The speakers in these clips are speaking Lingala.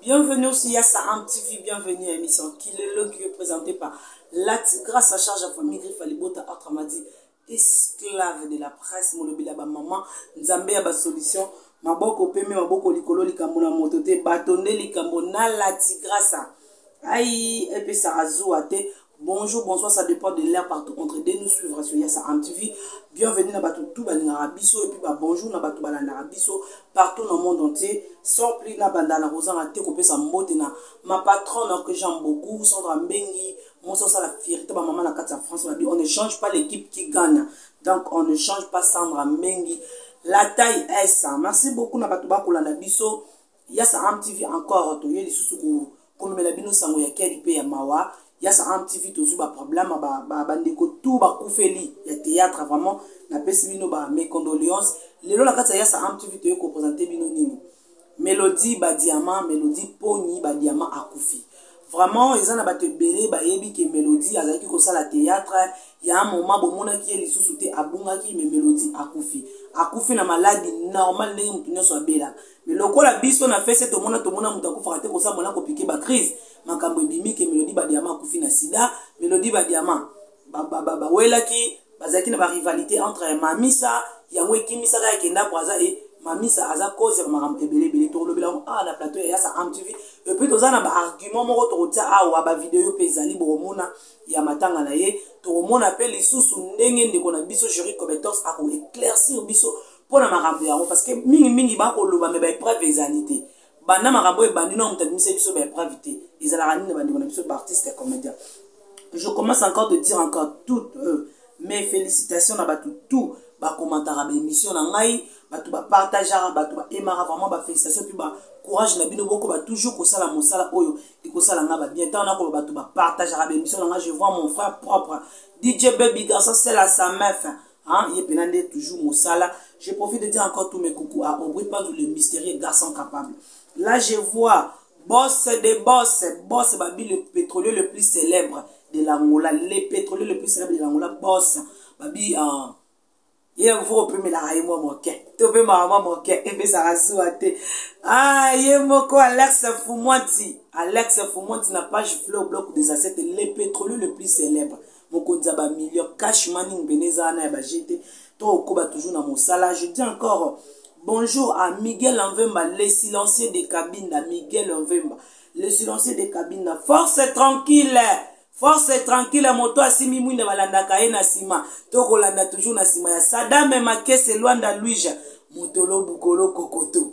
Bienvenue aussi à Saram TV, bienvenue à l'émission Kilelo qui est présentée par Lati grâce à charge à famille Griffe Alibota Atramadi, esclave de la presse, Molobila ba maman, Nzambe ya ba solution, maboko peme, maboko likolo likambo na moto te, batonde likambo na Lati grâce à Aïe, epe Sarazou ate, Bonjour, bonsoir, ça dépend de l'heure partout entre deux nous suivre sur Yassa Am TV. Bienvenue na bato tout balingaka biso et puis ba bonjour na bato balandaka biso partout dans le monde entier. Sans plus na banda na kozanga te kopesa mbote na ma patronne que j'aime beaucoup, Sandra Mbengi, Monsa Sala Fierté, ma maman na kati ya France m'a dit on ne change pas l'équipe qui gagne. Donc on ne change pas Sandra Mbengi. La taille est ça. Merci beaucoup na bato bakolanda biso. ya Saham TV encore toye lisusu komemela bino sango ya kedi mpe ya mawa ya Saham TV tozwi baproblème bandeko ba, ba tout bakufeli ya théâtre vraiment napesi bino ba mes condoléances lelo na kati ya ya Saham TV toye kopresente bino nini melodie badiama melodie poni badiama akufi vraiment eza na bato ebele bayebi ke melodie azalaki kosala théâtre ya moma bomonaki ye lisusu te abungaki me melodie akufi akufi na maladi normal ndenge moto nyonso abelaka me lokola biso na fese tomona tomona moto akufaka te kosa mona kopike bacrise makambo ebimi ke melodi badiama akufi na sida melodi badiama bawelaki bazalaki na barivalité entre mamisa yango ekimisaka yake ndako aza e mamisa aza cause ya makambo ebele ebele tokolobela yango awa na plateau ya yasa amtv epuis toza na baargument moko tokotia awa bavideo mpe ezali bokomona ya matanga na ye tokomona mpe lisusu ndenge ndeko na biso juri cobetos akoeclaircir biso mpo na makambo yango parce que mingimingi bakoloba me baepreuve ezali te banda makambo oyo ebandi na moto abimisa biso baepreuve te ezalaka nini na bandeko na biso baartiste ya comédien je commence encore de dire encore toutes euh, mes félicitations na bato tout bakomantaka baémission na ngai bato bapartageaka bato baemaka vraiment bafélicitation mpe bacourage na bino bokoba toujours kosala mosala oyo ekosala ngai babien ntango nakoba bato bapartageaka baémission na ngai je vois mon frère propre dj baby garçon sela sa mefe Hein, ye pena nde toujours mosala. Je profite de dire encore tous mes coucou à Aubry Pandu, le mystérieux garçon capable. Là, je vois boss des boss, boss Babi, le pétrolier le plus célèbre de l'Angola, les pétroliers le plus célèbre de l'Angola, boss Babi, euh, ye moko opemelaka ye mwa moke te opemaka mwa moke epesaka zuwa te ah ye moko alex fumwanti alex fumwanti na page flow bloc des asetes le pétrolier le plus célèbre mokonzi ya bamillion cash money mpena eza wana ya baje te to okoba toujours na mosala je dis encore bonjour à miguel envemba le silencieux de kabinda miguel envemba le silencieux de kabinda force tranquille force tranquille moto asimbi mwinda balandaka ye na nsima to kolanda toujours na nsima ya sadame makese lwanda luija motolo bukolo kokoto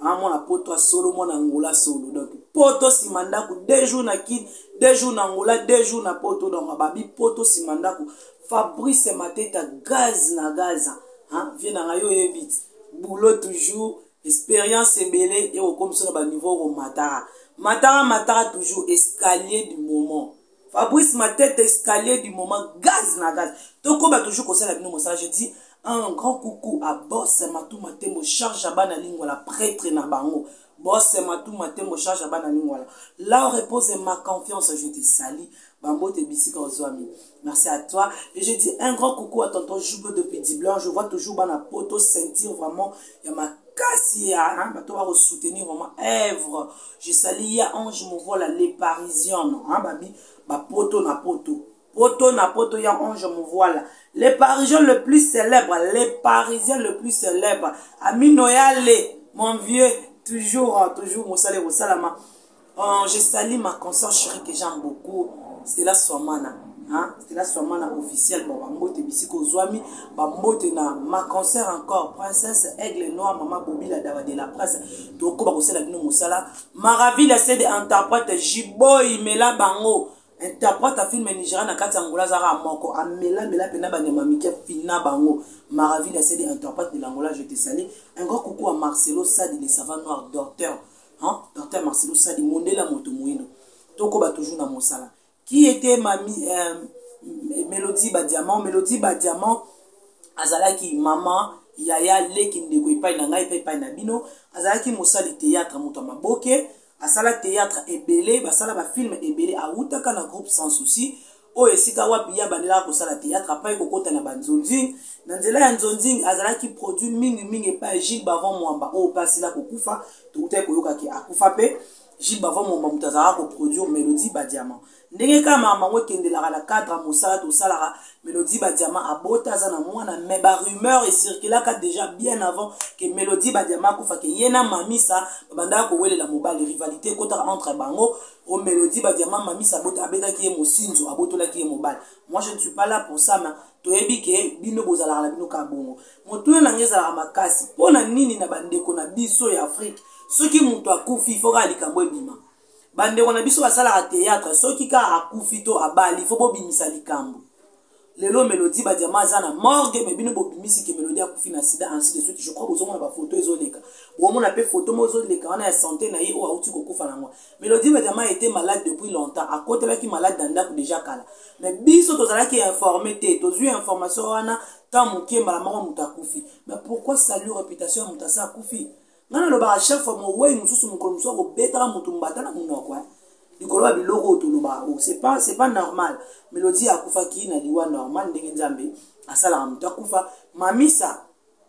ah mwana poto ya solo mwana angola solo donc poto nsima ndako deux jours na kin deux jours na angola deux jours na poto donc ababi poto nsima ndako fabrice mateta gaz na gaza hein? vie na ngai oyebi ti boulot toujours expérience ebele ekokomisa na baniveau okomataka mataka mataka toujours escalier du moment fabrice matete escalier du moment gaz na gaz tokoba toujours kosala bino mosala je dis un grand coucou à boss matou matembo charge ya bana lingwala prêtre na bango boss matou matembo charge ya bana lingwala là repose ma confiance je te sali bambote bisika ozwami merci à toi et je dis un grand coucou à tonton joube depuis diblan je vois toujours bana poto sentir vraiment ya ma kasi ya bato bakosoutenir vraiment œuvre je sali ya ange movola le parisiano hein, babi bapoto na poto poto na poto ya ange movoila le parisien le plus célèbre le parisien le plus célèbre amino yale mon vieux toujours euh, toujours mosala ekosalama euh, je sali ma conscience chérie que j'aime beaucoup stela swamana hein? stela swamana officiel bon bambote bisika ozwami bambote na ma concert encore princesse aigle noir mama bobila dawa de la presse tokoba kosala bino mosala maraville asede interprète jiboy mela bango interprète ya filme nigeria na kati ya ngola azaka moko amelamela mpena banyama mike fina bango maraville asede interprète de langola je te sali un grand coucou ya marcelo sadi le savant noir docteur docteur marcelo sadi mondela moto moindo tokoba toujours na mosala qui était mami euh, melodie badiamant melodie badiamant azalaki mama yaya leki ndeko epai na ngai mpe epai na bino azalaki mosali théâtre moto ya maboke asala théâtre ebele basala bafilme ebele awutaka na groupe sans souci oyo esika wapi ye abandelaka kosala théâtre apai kokota na banzonzing na nzela ya nzonzing azalaki produit mingimingi epai gilles bavon mwamba oyo mpe asila kokufa tokutaki koyoka ke akufa mpe Gilles Bavon Momba moto azalaka koproduire Melodie Badiama ndenge kaka makambo yango ekendelaka na cadre ya mosala tosalaka Melodie Badiama abota aza na mwana mais ba rumeur ecirculaka déjà bien avant que Melodie Badiama akufa ke ye na Mamisa babandaka kowelela mobali rivalité ekotaka entre bango o Melodie Badiama Mamisa abota abetaki ye mosinzo abotolaki ye mobali moi je ne suis pas là pour ça mais toyebi ke bino bozalaka na bino kaka bongo motuna na ngai ezalaka makasi mpo na nini na bandeko na biso ya afrike soki moto akufi ifo kaka likambo ebima bandeko na biso basalaka teyatre soki kaka akufi to abali ifo bobimisa likambo lelo melodi badiama aza na morgue me bino bobimisi ke melodi akufi na sida ainsi de suite je crois bozomona bafoto ezoleka bomona mpe foto mo ezoleka wana ya sante na ye oyo auti kokufa na yango melodi badiama ete malade depuis longtemps akotelaki malade na ndako deja kala me biso tozalaki informe te tozwi information wana temps moke mbala moko moto akufi mais pourquoi salut réputation ya moto asi akufi ngai nalobaka chaque fois mowei mosusu mokolo mosusu akobetaka moto mbata na monoko eh. likolo ya biloko oyo tolobaka oyo c'est pas, pas normal melodie akufaki na liwa normal ndenge nzambe asalaka moto akufa mamisa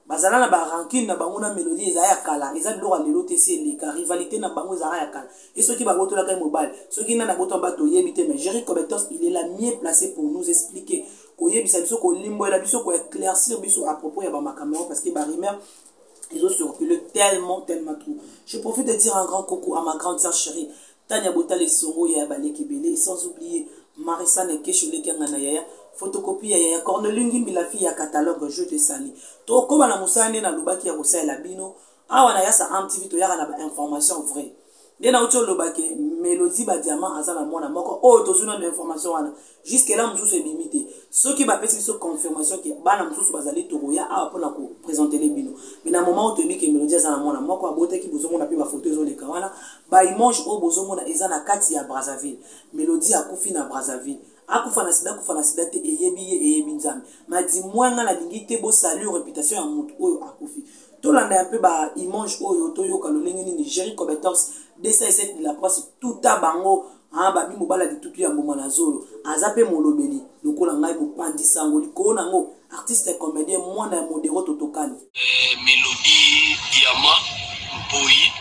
bazala na barancune na bango na melodie ezala ya kala eza biloko ya lelo te si eleka rivalité na bango ezala ya kala e soki babotolaka ye mobali soki nani abotama bato oyebi te mais jerry cobetos il est la mieux placé pour nous expliquer koyebisa biso kolimbolela biso koeclaircir biso à propos ya bamakambo yango parce que barumeur ezo circule tellement tellement trop je profite de dire un grand coucou à ma grande sœur chérie tania botala esongo ya baleki ebele sans oublier marisa nekesho lekianga na yaya photocopie ya yaya cornelingimbi la fille ya catalogue je te sali tokoma na mosala nde nalobaki ya kosalela bino awa na yasa am tv toyaka na bainformation vrai nde nauti oloba ke melodie badiamant aza na mwana moko oyo tozwi nano information wana juske la mosusu ebimi te soki bapesi biso confirmation ke bana mosusu bazali tokoya awa mpona kopresentele bino me na moment oyo toyebi ke melodie aza na mwana moko abotaki bozomona mpe bafoto ezoleka wana baimange oyo bozomona eza na kati ya brazzaville melodie akufi na brazzaville akufa na sida akufa na sida te eyebi ye eyebi nzambe madimwanga nalingi te bosalir reputation ya motu oyo akufi tolanda ya mpe ba image oyo toyoka lolenge nini géri cobertors dcsf de la presse tuta bango babi mobala litutu ya mbuma na zolo aza mpe molobeli lokola ngai mopandi sango likolo na yango artiste comédien mwana ya modero totokani eh, melodie diama mpoi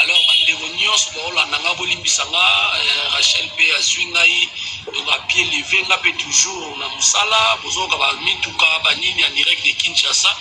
alors bandeko nyonso baolanda nga bolimbisa nga eh, rachel mpe azwi ngai donc apie leve nga mpe toujours na mosala bozoyoka bamituka banini ya direct de kinshasa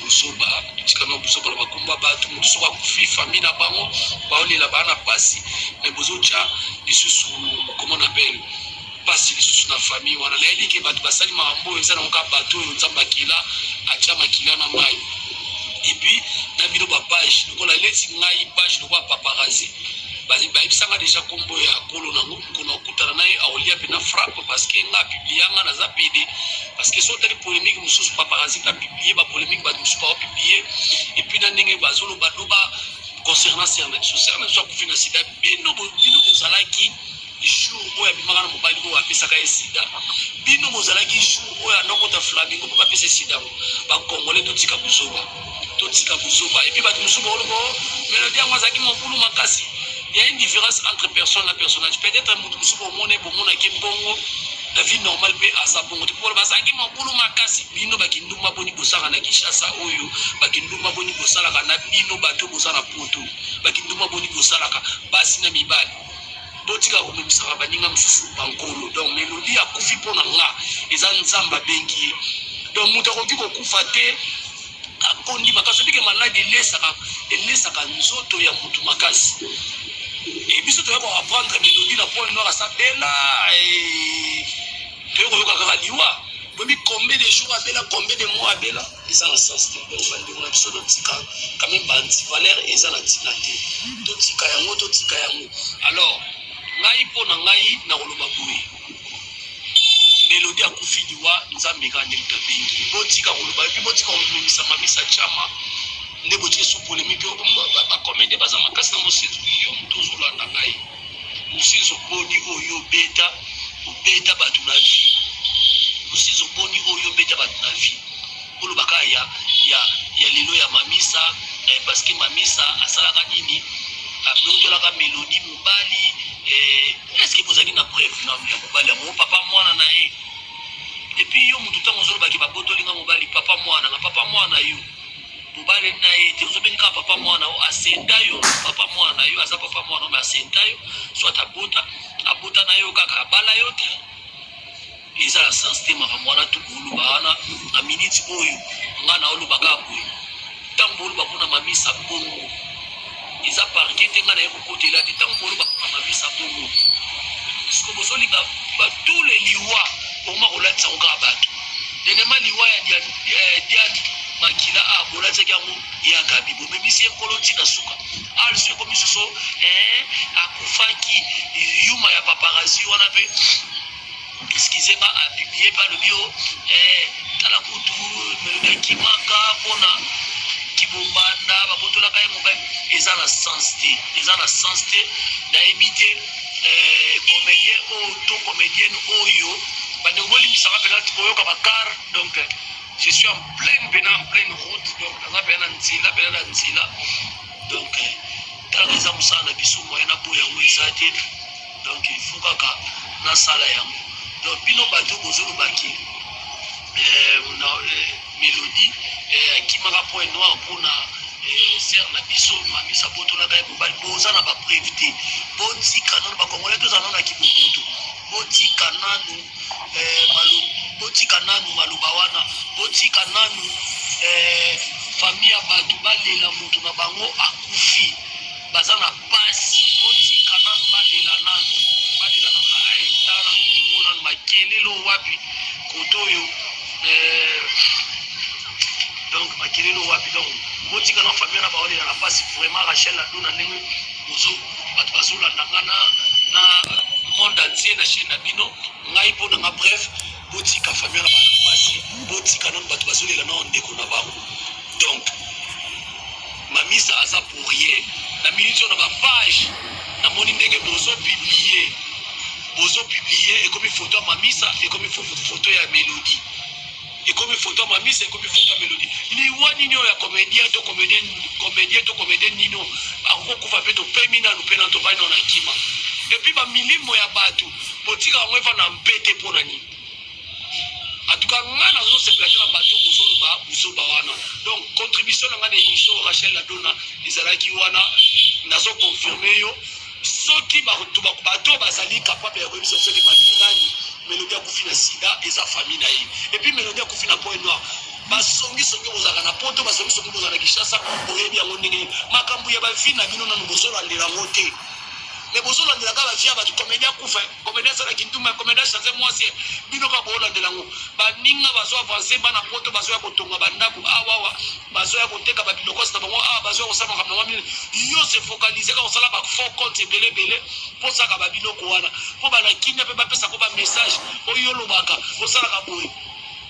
buzoba tika na buzoba na bakumba bato moto soki akufi famille na bango baolela baa na mpasi me bozotya lisusu komona bele mpasi lisusu na famille wana nayebi ke bato basali makambo oyo eza nango ka bato oyo nzambe akila atya makila na mai epuis na bino bapage lokola eleti ngai page lokola paparazi bayebisanga deja nkombo ya kolo nango pona okutana na ye akolia mpe na frappe parce que nga apiblia nga naza pede parce que soki otali polémique mosusu paparazzi bapiblie bapolémique bato mosusu baopiblie epuis na ndenge bazoloba loba concernant ser na biso ser na biso akufi na sida bino bino bozalaki jour oyo abimaka na mobali oyo apesaka ye sida bino bozalaki jour oyo anokota flamingo mpo bapesa ye sida yango bakongole totika kozoba totika buzoba epuis bato mosusu baoloba melodi yango azalaki mobulu makasi il y a une différence entre personne na personnage peut-être moto mosusu bomone bomonaki bongo na vie normale mpe aza bongo te pona bazalaki mobulu makasi bino bakindumba boni bosaka na kinshasa oyo bakindumba boni bosalaka na bino bato boza na poto bakindumba boni bosalaka basi na mibali totika komemisaka baninga mosusu bankolo donc melodi akufi mpo na nga eza nzambe abengi ye donc moto akoki kokufa te akondima kasi obike maladi elesaka elesaka nzoto ya motu makasi e biso toya koaprendre melodi na point noir asa bela eh, toye koyoka kaka liwa boyebi combien de jour abela combien de mois abela eza na sens te donc bandeko na biso totika quand même baantivaleur eza na ntina te totika yango totika yango alors ngai mpo na ngai nakoloba boye melodi akufi liwa nzambe kaka nde moto abengi botika koloba epi botika komemisa mamisa chama nde botie sous polémique bakomende baza makasi na mosetu yo moto ozolanda ngai Musizo boni oyo obeta obeta bato na vie musizo boni oyo obeta bato na vie olobaka ya, ya, ya lelo ya mamisa eh, parceke mamisa asalaka nini abotolaka melodi mobali eh, eske bozali na preuve na ya mobali yango papa mwana na ye epuis yo motu ntango ozolobaki babotoli nga mobali papa mwana nga papa mwana yo mobali na ye te ozobeni kaka papa mwana o asenda yo papa mwana na yo aza papa mwana me asenda yo soit abota abota na yo kaka abala yo te eza na sens te makambo wana tokoloba wana na miniti oyo ngai na olobaka boye ntango boloba mpona mamisa bongo eza parke te ngai naye kokotela te ntango bolo bakoma mabisa bongo siko bozolinga batule liwa bokoma kolatisa ngo kaka bato denema liwa ya diane makila a ah, bolatisaki yango yakabi bomemisi ye nkolo ntina suka also ah, ekomi soso eh, akufaki yuma ya paparazi wana mpe excuse nga a publie pa lobi o eh, tala kutu melobi ekimaka mpona kibombanda babotolaka ye mobali eza na sens te eza na sens te nayebi te eh, comedien oyo oh, to comedienne oyo oh, bandeko bolimbisaka mpena koyoka bakar donc je suis en pleine mpena en pleine route donc naza mpena na nzela mpena na nzela donc eh, tala eza mosala na biso moyen na boya yango eza te donc il faut kaka nasala yango donc bino bato bozoloba ke eh, eh, melodie eh, akimaka point noir mpona ser na biso mamisa botolaka ye mobali boza na bapreve te botika nano bakongole toza nano na kibomoto botika nanu botika nanu maloba wana botika nanu famille ya bato balela moto na bango akufi baza na pasi botika nanu balela nanu balela tala nanu kongo nanu makelelo wapi koto oyo eh, donc makelelo wapi donc botika na famille na baolela na pasi vraiment rachel ado na ndenge ozo bato bazolanda nga na na monde entier na chaine na bino ngai mpo na nga bref botika famille na bana pasi botika nanu bato bazolela nao ndeko na bango donc mamisa aza pour rien na minute oyo na bapage namoni ndenge bozopiblie bozopiblie ekomi foto ya mamisa ekomi foto ya melodie ekomi foto ya mamisa ekomi foto ya melodie liwa nini oyo ya comédien to comédien comédien to comédien nini oyo akokufa mpe topemi nanu mpe na tobani na na nkima epuis bamilimo ya bato botika yango efa na mpe te mpo na nini En tout cas, nga na zo se placer na bateau bozo loba bozo ba wana. Donc contribution na nga na émission Rachel Ladona ezalaki wana na zo confirmer yo soki bato bato bazali capable ya koyebisa soki babimi nani melodi akufi na sida eza famille na ye epuis melodi akufi na point noir basongisongi bozalaka na poto basongisongi bozala na kinshasa oyebi yango ndenge makambo ya bavi na bino nano bozolandela yango te me bozolandela kaka bavi ya bato komedi akufa komedi asala kindumba ya komedi achange mwasi ye bino kaka boolandela yango baninga bazo avanse bana poto bazoya kotonga bandako awawa bazoya koteka babilokos na bango awa bazoya kosala makambo yango mine yo se fokalise ka kosala bafaux compte ebele ebele mpo osaka babiloko wana mpo bana kimia mpe bapesa ko bamessage oyo olobaka osalaka boye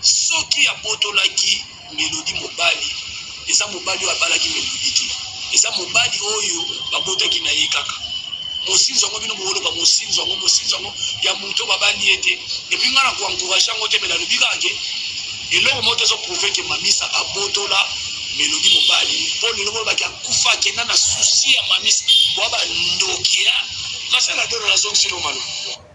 soki abotolaki melodi mobali eza mobali oyo abalaki melodi te eza mobali oyo babotaki na ye kaka mosinzo yango bino bokoloba mosinzo yango mosinzo yango ya moto babali ye te epui ngai na koencourage yango te me nalobi kaka ke eloko moko te ezoprouve ke mamisa abotola melodi mobali mpo lelo bolobaki akufa akenda na susi ya mamisa bwa bandoki ya kasala doro nazongisilo maloba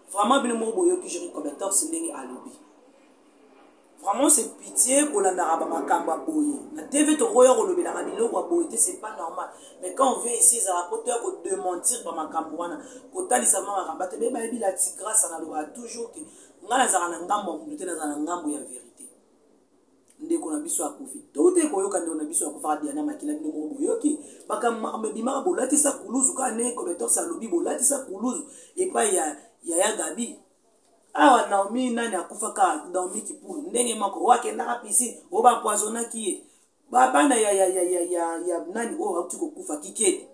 vraiment bino moko boyoki jori cobertors ndenge alobi vraiment c'est pitié kolandaka bamakambo ya boye na tv tokoya kolobelaka biloko ya boye te c'est pas normal mais quand on vient ici ezala po toya kodementir bamakambo wana kotalisa mwa makambo ate beye bayebi la tigrasa nalobaka toujours ke ngai nazalaka na ngambo ya moto te nazala na ngambo ya vérité ndeko na biso akufi touta ekoyoka ndeko na biso akufaka diana makila bino moko boyoki makambo makambo ebimaka bolatisa kuluzu kaka ndenge cometos alobi bolatisa kuluzu epai ya yaya gabi awa naomi nani akufa kaka naomi kipulu ndenge moko oyo akendaka pisine oyo bapoisonaki ye babana ya, ya, ya, ya, ya, ya nani oyo auti kokufa kikedi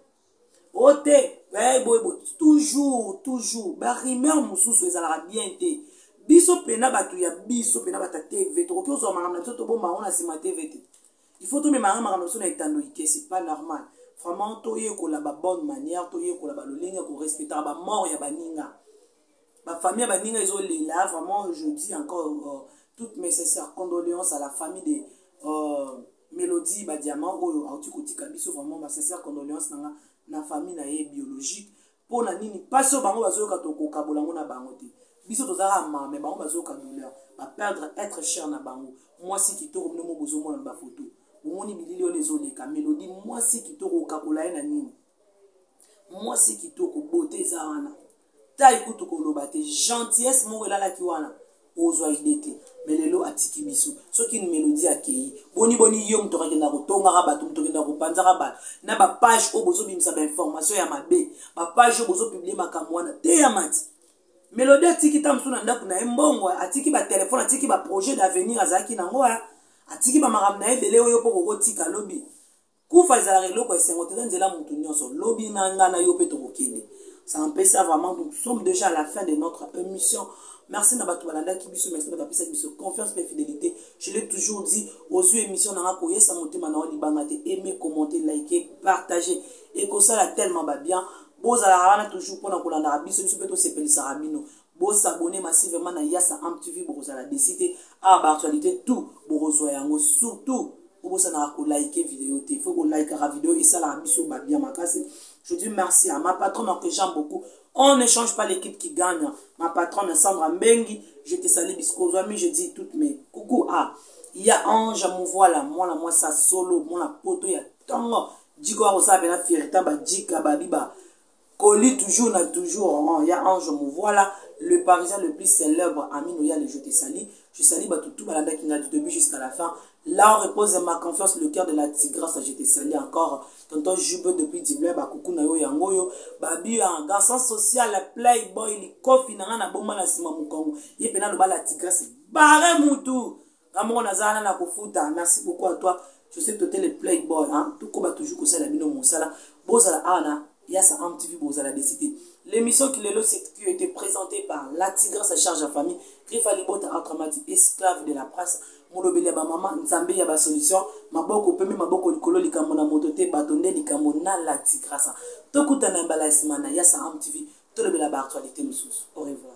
o te eh, boye toujours toujours barumeur mosusu ezalaka bien te biso mpena bato ya biso mpena bato ya tv tokoki kozwa makambo na biso tobomba yango na nsima tv te il faut tomemaka makambo na biso na etando ikesi pas normal vraiment toyekola babonne manière toyekola balolenge ya korespectaka bamort ya baninga ba famille ba ninga ezo lela vraiment je dis encore euh, toutes mes sincères condoléances à la famille de euh, Mélodie ba diamant oyo auti kotika biso vraiment ba sincères condoléances nanga na famille na ye biologique mpo na nini mpasi oyo bango bazoyoka tokokabola yango na bango te biso tozalaka mama me bango bazoyoka douleur baperdre être cher na bango mwasi kitoko bino mo bozomona na bafoto omoni bilili oyo ezoleka melodi mwasi kitoko okakola ye na nini mwasi kitoko bote eza wana tai kutu koloba te gentillesse moko elalaki wana ozwa ide te me lelo atiki biso soki melodi akei boni boni yo moto akakenda kotongaka bato moto okenda kopanzaka bato na bapage oyo bozobimisa bainformation ya mabe bapage oyo bozopiblie makambo wana te ya mati melodi atiki ta mosusu na ndako na ye mbongo atiki batelefone atiki baprojet d'avenir azalaki na yango atiki bamakambo na ye ebele oyo mpo kokotika lobi kufa ezalaka eloko ya esengo toza nzela motu nyonso lobi na nga na yo mpe tokokende ça empêche ça vraiment nous sommes déjà à la fin de notre émission merci na bato balandaki biso merci na bato bapesaki biso confiance mpe fidélité je l'ai toujours dit ozwi émission na nga koyesa motema na yo libanga te aime commente like partage ekosala tellement babien bozalaka wana toujours mpona kolandaka biso biso mpe tosepelisaka bino Bo s'abonner massivement na Yassa Am TV bokozala desi te. Awa ba actualité tout bokozwa yango surtout bobosanaka ko like video te faut ko likaka video esalaka biso babia makasi je dis merci à ma patronne que j'aime beaucoup on ne change pas l'équipe qui gagne ma patronne Sandra Mbengi je te salue bisco amis je dis toutes mes coucou à ya ange mon voilà mwana mwasi ya solo mwana poto ya ntongo jiko akosala mpena fierita bajika babiba Colis toujours na toujours oh, ya Ange Mouvoila, le parisien le plus célèbre, ami Noya le jour te sali. Je salue Batoutou Balanda qui n'a du début jusqu'à la fin. Là on repose ma confiance, le cœur de la tigresse, je te salue encore. Tonton Jube depuis Diblé, Bakoukou na yo yango yo. Babi, un garçon social, playboy, likofi, nanga na bomba na sima moukongo. Yepena loba la tigresse, barre moutou. nga moko naza wana na kofuta merci beaucoup à toi je sais tote le playboy hein tokoba toujours kosala bino mosala bozala awa na yasa am tv bozala desi te l'émission kilelo qui était présentée par la tigresse à charge à famille grifa libota entramati esclave de la presse molobeli ya bamama nzambe ya basolution maboko pembe maboko likolo likambo na moto te bato nde likambo na la tigresse tokutana mbala ya nsima na yasa am tv tolobela baactualité mosusu au revoir